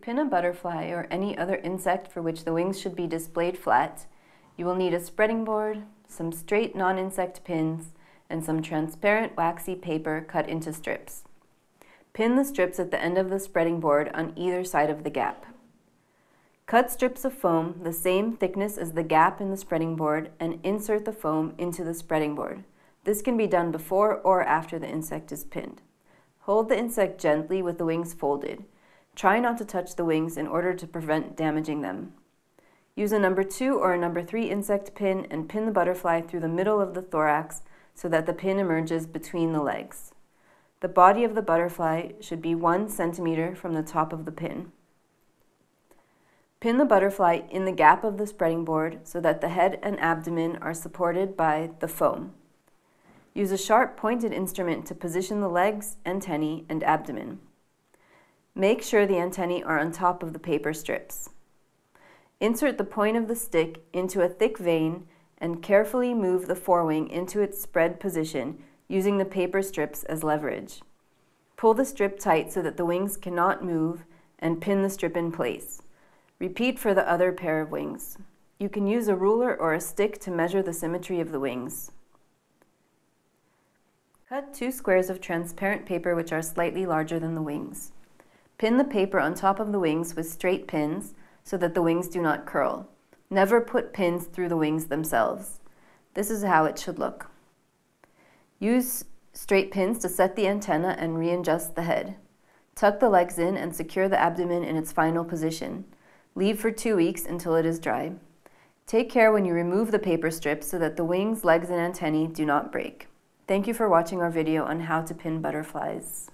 pin a butterfly or any other insect for which the wings should be displayed flat, you will need a spreading board, some straight non-insect pins, and some transparent waxy paper cut into strips. Pin the strips at the end of the spreading board on either side of the gap. Cut strips of foam the same thickness as the gap in the spreading board and insert the foam into the spreading board. This can be done before or after the insect is pinned. Hold the insect gently with the wings folded. Try not to touch the wings in order to prevent damaging them. Use a number 2 or a number 3 insect pin and pin the butterfly through the middle of the thorax so that the pin emerges between the legs. The body of the butterfly should be 1 centimeter from the top of the pin. Pin the butterfly in the gap of the spreading board so that the head and abdomen are supported by the foam. Use a sharp pointed instrument to position the legs, antennae, and abdomen. Make sure the antennae are on top of the paper strips. Insert the point of the stick into a thick vein and carefully move the forewing into its spread position using the paper strips as leverage. Pull the strip tight so that the wings cannot move and pin the strip in place. Repeat for the other pair of wings. You can use a ruler or a stick to measure the symmetry of the wings. Cut two squares of transparent paper which are slightly larger than the wings. Pin the paper on top of the wings with straight pins so that the wings do not curl. Never put pins through the wings themselves. This is how it should look. Use straight pins to set the antenna and readjust the head. Tuck the legs in and secure the abdomen in its final position. Leave for two weeks until it is dry. Take care when you remove the paper strips so that the wings, legs, and antennae do not break. Thank you for watching our video on how to pin butterflies.